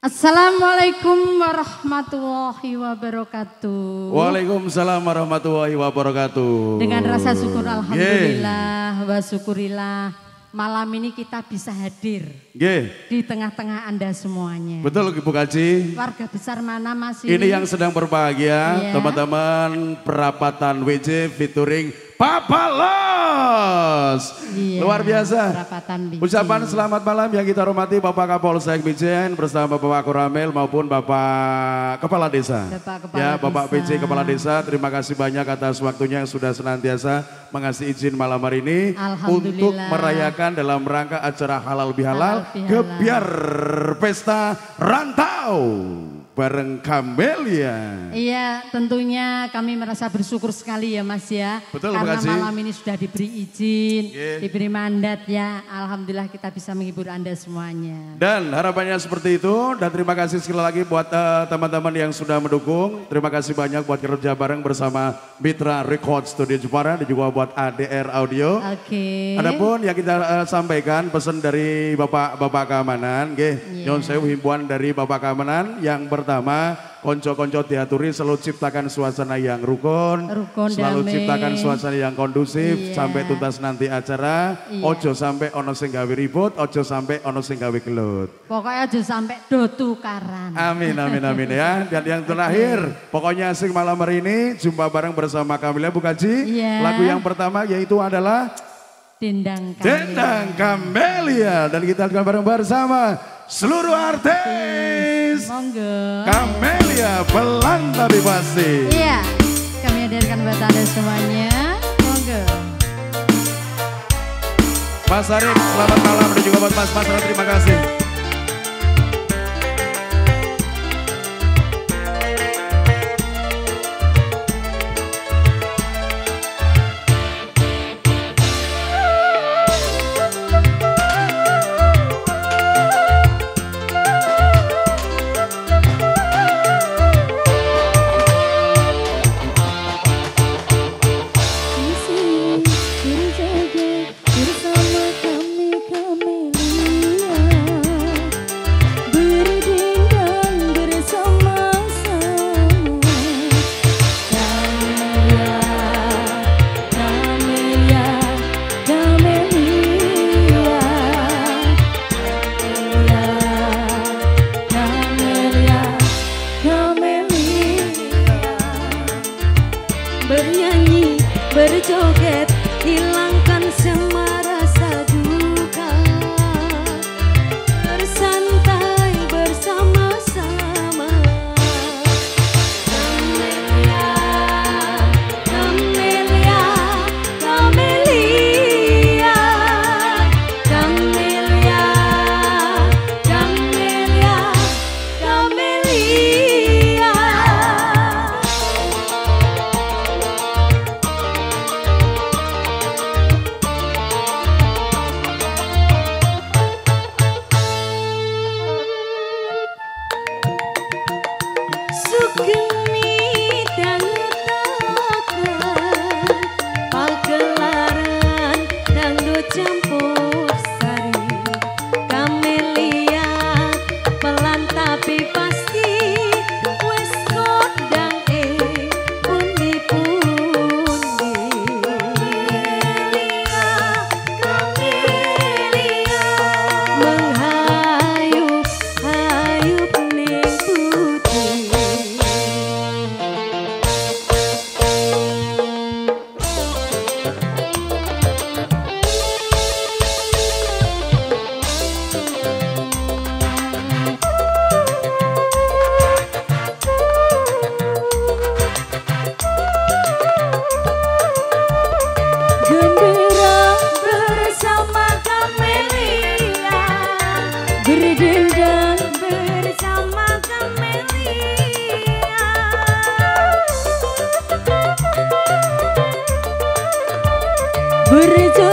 Assalamualaikum warahmatullahi wabarakatuh. Waalaikumsalam warahmatullahi wabarakatuh. Dengan rasa syukur alhamdulillah wa syukurillah malam ini kita bisa hadir yeah. di tengah-tengah Anda semuanya. Betul Ibu Kaji. Warga besar mana masih? Ini yang sedang berbahagia, iya. teman-teman perapatan WJ featuring Papalos. Iya, Luar biasa. Ucapan selamat malam yang kita hormati Bapak Kapolsek Bijen bersama Bapak Kuramel maupun Bapak Kepala Desa. Bapak Kepala ya, Bapak Desa. PJ Kepala Desa, terima kasih banyak atas waktunya yang sudah senantiasa mengasih izin malam hari ini untuk merayakan dalam rangka acara halal bihalal, halal bihalal. kebiar pesta rantau bareng Kamelia. Iya, tentunya kami merasa bersyukur sekali ya Mas ya. Betul, Karena malam ini sudah diberi izin, yeah. diberi mandat ya. Alhamdulillah kita bisa menghibur Anda semuanya. Dan harapannya seperti itu dan terima kasih sekali lagi buat eh, teman-teman uh, yang sudah mendukung. Terima kasih banyak buat kerja bareng bersama Mitra Record Studio Jepara dan juga buat ADR Audio. Oke. Okay. Adapun yang kita uh, sampaikan pesan dari Bapak Bapak Keamanan, nggih. Yeah. Nyon sewu himbauan dari Bapak Keamanan yang pertama pertama konco-konco diaturi selalu ciptakan suasana yang rukun, rukun selalu damai. ciptakan suasana yang kondusif iya. sampai tuntas nanti acara. Iya. Ojo sampai ono sing gawe ribut, ojo sampai ono sing gawe gelut. Pokoknya ojo sampai do tukaran. Amin amin amin ya. Dan yang terakhir, pokoknya asing malam hari ini jumpa bareng bersama Kamila Bukaji. Iya. Lagu yang pertama yaitu adalah Dendang Kamelia. Dendang Kamelia dan kita akan bareng bersama seluruh artis. Monggo. Kamelia pelan tapi pasti. Iya, kami hadirkan buat anda semuanya. Monggo. Mas Arif, selamat malam dan juga buat Mas Mas terima kasih. Berjalan